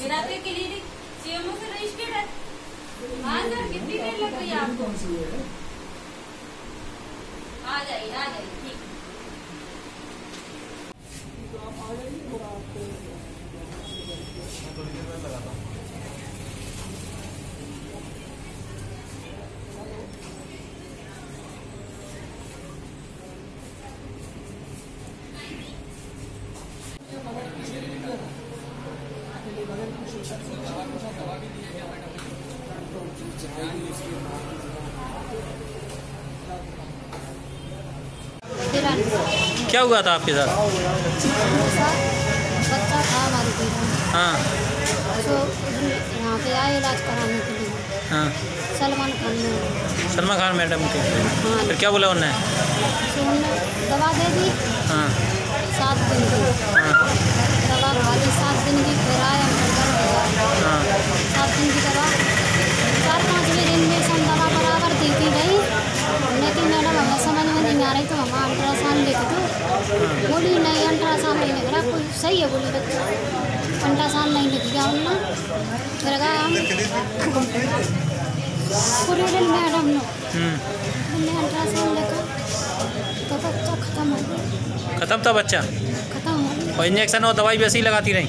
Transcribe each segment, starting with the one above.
मेरा तो clinic CMO से रजिस्टर्ड है। हाँ सर, कितनी देर लग रही है आपको? आ जाइए आ जाइए। क्या हुआ था आपके साथ? बच्चा था हमारे हाँ। तो यहाँ पे आए इलाज कराने के लिए। हाँ। सलमान खान ने। सलमा खान मैडम के। हाँ। फिर क्या बोला तो उन्होंने दवा दे दी। हाँ। सात दिन की हाँ दवा खा ली सात दिन की फिर आए हम घर हो गया हाँ सात दिन की दवा चार पाँचवें दिन में सब दवा बराबर देती रही लेकिन मैडम हमें में नहीं तो हम अल्ट्रासाउंड लिख दो बोली नहीं अल्ट्रासाउंड नहीं लिख रहा कोई सही है बोली बच्चा। अल्ट्रासाउंड नहीं लिख गया उन्होंने। फिर गए हम कुरेडल मैडम ने हम्म, हमने अल्ट्रासाउंड लिखा तो बच्चा खत्म हो गया। खत्म था बच्चा? खत्म हो गया। और इंजेक्शन और दवाई वैसे ही लगाती रही?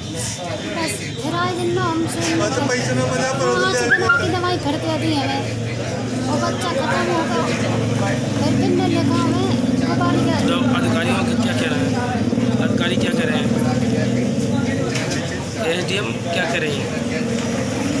बस फिर आए दिन में हमसे पाँच दवाई फिर दे दी हमें। वो बच्चा खत्म हम क्या करेंगे